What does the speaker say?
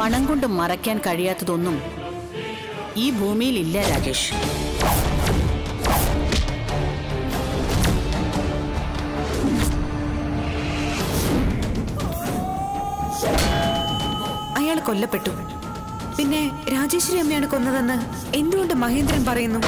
പണം കൊണ്ട് മറയ്ക്കാൻ കഴിയാത്തതൊന്നും ഈ ഭൂമിയിൽ ഇല്ല രാജേഷ്. അയാൾ കൊല്ലപ്പെട്ടു. പിന്നെ രാജേശ്വരി അമ്മയാണ് കൊന്നതെന്ന് എന്തുകൊണ്ട് മഹേന്ദ്രൻ പറയുന്നു?